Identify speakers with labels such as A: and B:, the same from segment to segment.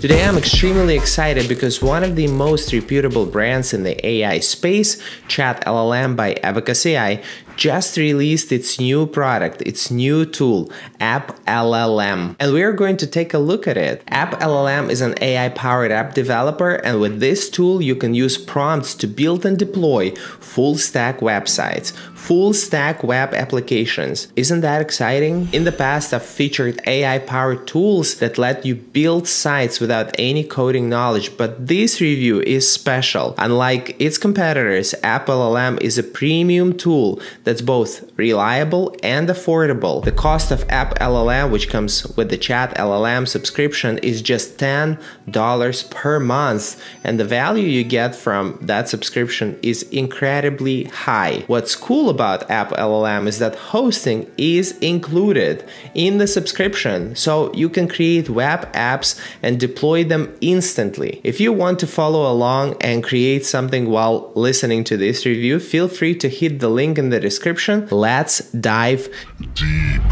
A: Today I'm extremely excited because one of the most reputable brands in the AI space, Chat LLM by Abacus AI, just released its new product, its new tool, App LLM. And we're going to take a look at it. App LLM is an AI powered app developer, and with this tool, you can use prompts to build and deploy full stack websites, full stack web applications. Isn't that exciting? In the past, I've featured AI powered tools that let you build sites without any coding knowledge, but this review is special. Unlike its competitors, App LLM is a premium tool that's both reliable and affordable. The cost of App LLM, which comes with the Chat LLM subscription, is just $10 per month, and the value you get from that subscription is incredibly high. What's cool about App LLM is that hosting is included in the subscription, so you can create web apps and deploy them instantly. If you want to follow along and create something while listening to this review, feel free to hit the link in the description. Let's dive deep.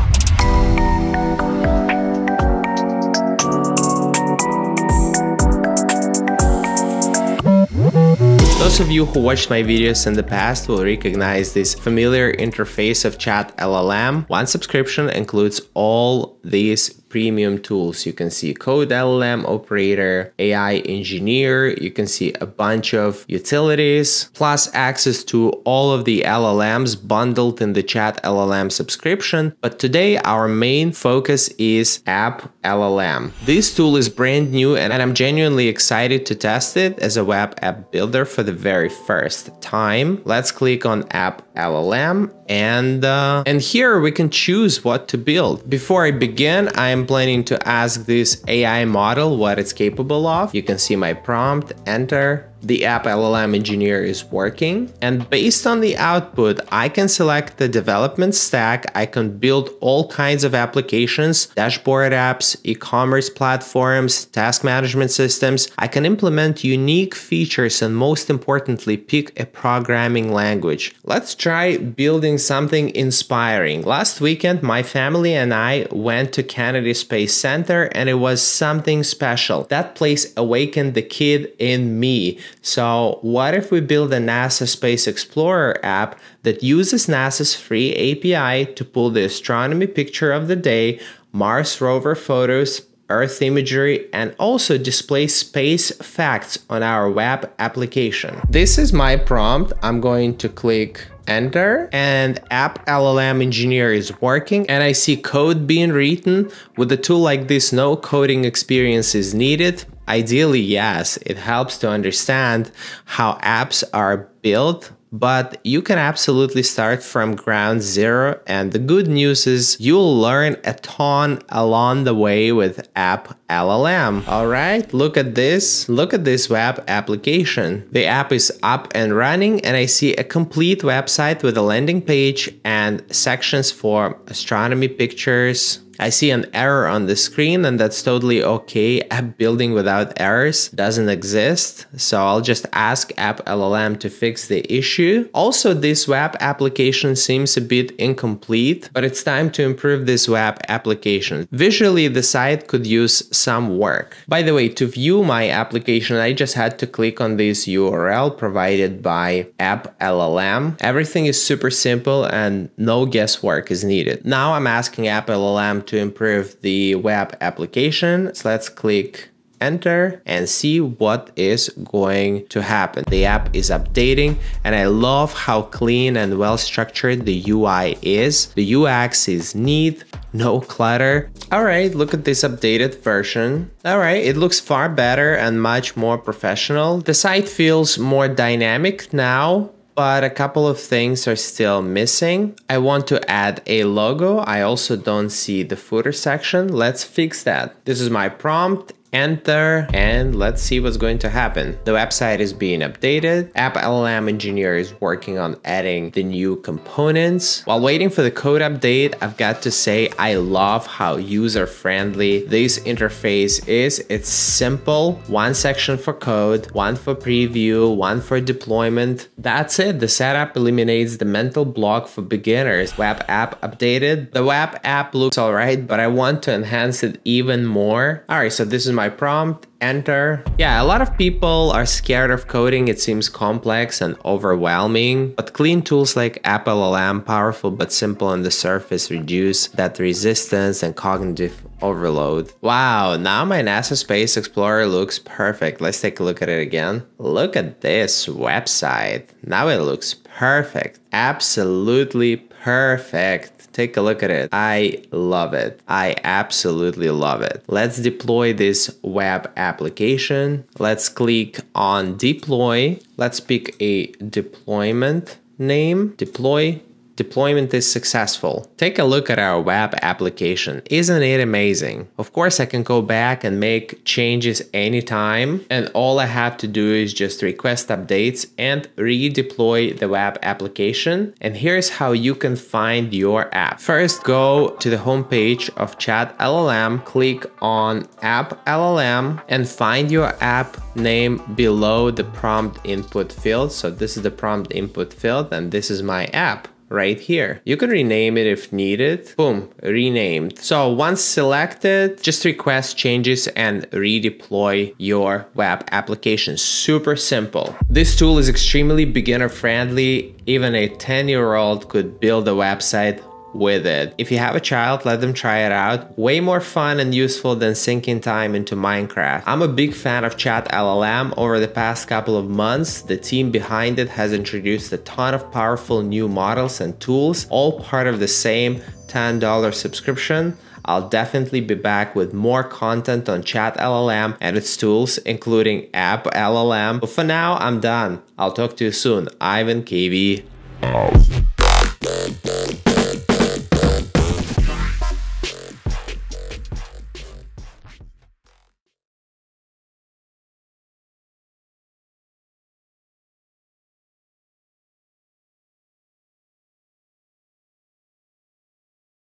A: Those of you who watched my videos in the past will recognize this familiar interface of Chat LLM. One subscription includes all these premium tools. You can see Code LLM Operator, AI Engineer, you can see a bunch of utilities, plus access to all of the LLMs bundled in the Chat LLM subscription. But today, our main focus is App LLM. This tool is brand new and I'm genuinely excited to test it as a web app builder for the very first time. Let's click on App LLM and uh, and here we can choose what to build. Before I begin, I am planning to ask this AI model what it's capable of. You can see my prompt, enter, the app LLM engineer is working. And based on the output, I can select the development stack. I can build all kinds of applications, dashboard apps, e-commerce platforms, task management systems. I can implement unique features and most importantly, pick a programming language. Let's try building something inspiring. Last weekend, my family and I went to Kennedy Space Center and it was something special. That place awakened the kid in me. So, what if we build a NASA Space Explorer app that uses NASA's free API to pull the astronomy picture of the day, Mars rover photos, Earth imagery, and also display space facts on our web application? This is my prompt. I'm going to click enter and app LLM engineer is working and I see code being written. With a tool like this, no coding experience is needed. Ideally, yes, it helps to understand how apps are built, but you can absolutely start from ground zero. And the good news is you'll learn a ton along the way with App LLM. All right, look at this. Look at this web application. The app is up and running, and I see a complete website with a landing page and sections for astronomy pictures, I see an error on the screen and that's totally okay. App building without errors doesn't exist. So I'll just ask App LLM to fix the issue. Also, this web application seems a bit incomplete, but it's time to improve this web application. Visually, the site could use some work. By the way, to view my application, I just had to click on this URL provided by App LLM. Everything is super simple and no guesswork is needed. Now I'm asking App LLM to improve the web application. So let's click enter and see what is going to happen. The app is updating and I love how clean and well structured the UI is. The UX is neat, no clutter. All right, look at this updated version. All right, it looks far better and much more professional. The site feels more dynamic now but a couple of things are still missing. I want to add a logo. I also don't see the footer section. Let's fix that. This is my prompt enter and let's see what's going to happen. The website is being updated. App LLM engineer is working on adding the new components. While waiting for the code update, I've got to say I love how user friendly this interface is. It's simple, one section for code, one for preview, one for deployment. That's it. The setup eliminates the mental block for beginners. Web app updated. The web app looks alright, but I want to enhance it even more. Alright, so this is my prompt enter. Yeah, a lot of people are scared of coding. It seems complex and overwhelming, but clean tools like Apple AppLLM, powerful but simple on the surface, reduce that resistance and cognitive overload. Wow, now my NASA Space Explorer looks perfect. Let's take a look at it again. Look at this website. Now it looks perfect. Absolutely perfect. Take a look at it. I love it. I absolutely love it. Let's deploy this web application. Let's click on deploy. Let's pick a deployment name. Deploy deployment is successful. Take a look at our web application. Isn't it amazing? Of course, I can go back and make changes anytime. And all I have to do is just request updates and redeploy the web application. And here's how you can find your app. First, go to the homepage of Chat LLM, click on App LLM and find your app name below the prompt input field. So this is the prompt input field and this is my app right here. You can rename it if needed. Boom, renamed. So once selected, just request changes and redeploy your web application. Super simple. This tool is extremely beginner friendly. Even a 10 year old could build a website with it. If you have a child, let them try it out. Way more fun and useful than sinking time into Minecraft. I'm a big fan of Chat LLM. Over the past couple of months, the team behind it has introduced a ton of powerful new models and tools, all part of the same $10 subscription. I'll definitely be back with more content on Chat LLM and its tools, including App LLM. But for now, I'm done. I'll talk to you soon. Ivan KV.